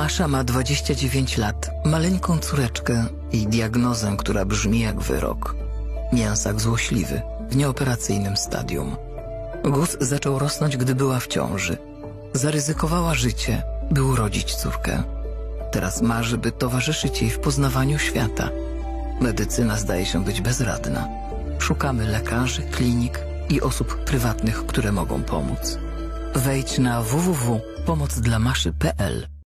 Masza ma 29 lat, maleńką córeczkę i diagnozę, która brzmi jak wyrok. Mięsak złośliwy, w nieoperacyjnym stadium. Guz zaczął rosnąć, gdy była w ciąży. Zaryzykowała życie, by urodzić córkę. Teraz marzy, by towarzyszyć jej w poznawaniu świata. Medycyna zdaje się być bezradna. Szukamy lekarzy, klinik i osób prywatnych, które mogą pomóc. Wejdź na www.pomocdlamaszy.pl